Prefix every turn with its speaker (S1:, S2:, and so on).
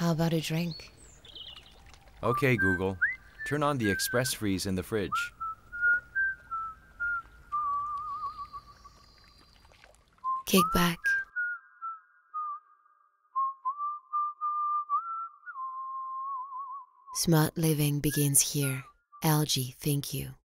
S1: How about a drink?
S2: Okay, Google. Turn on the express freeze in the fridge.
S1: Kick back. Smart living begins here. LG, thank you.